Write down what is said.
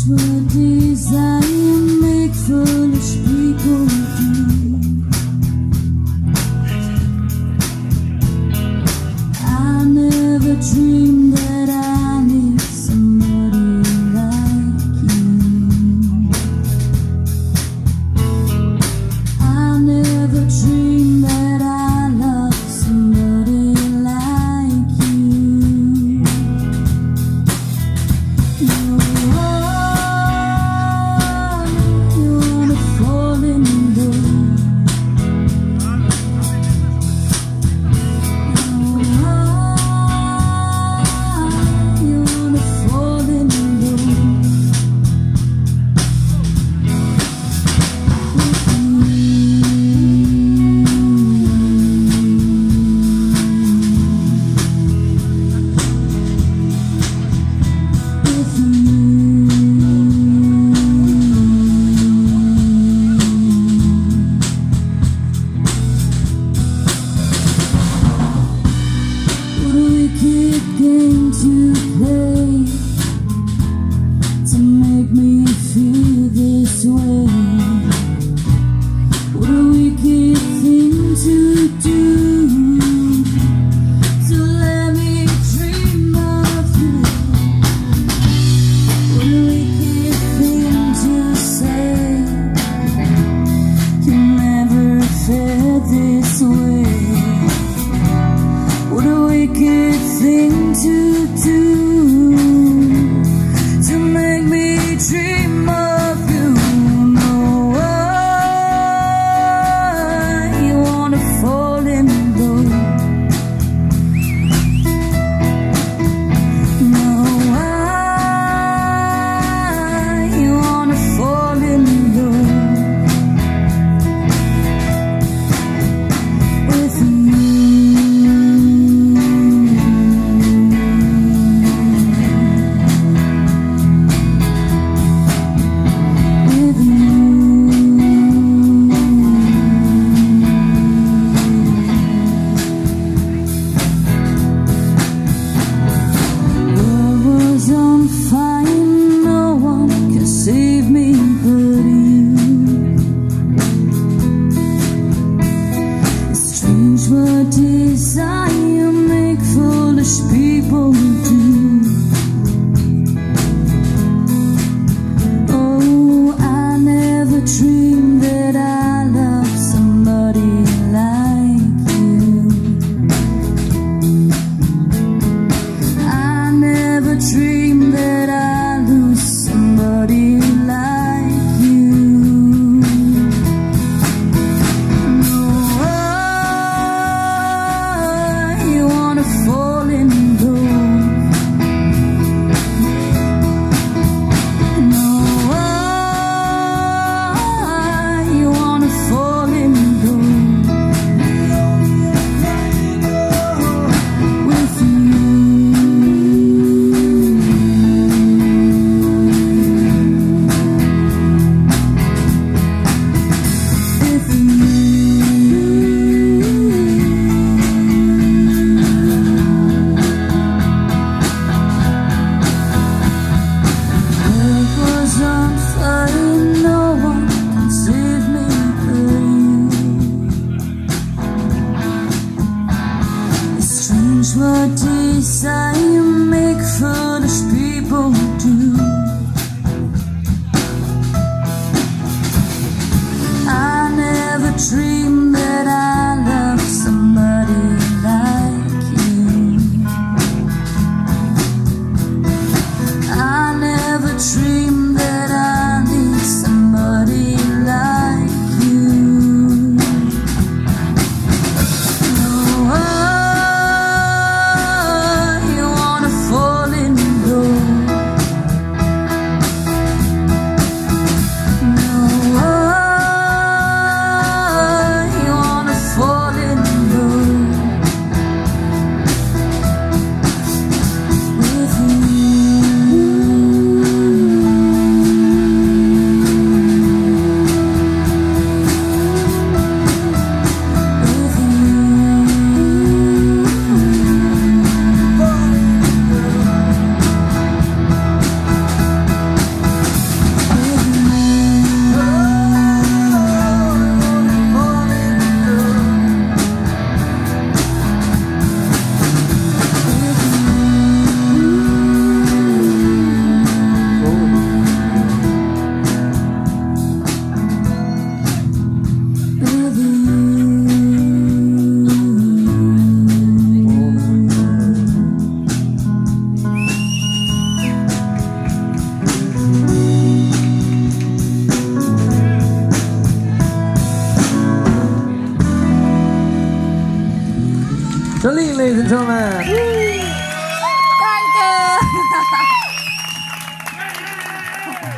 Such desire make foolish people do I never dreamed me feel this way. 这另一类人，车们，大哥。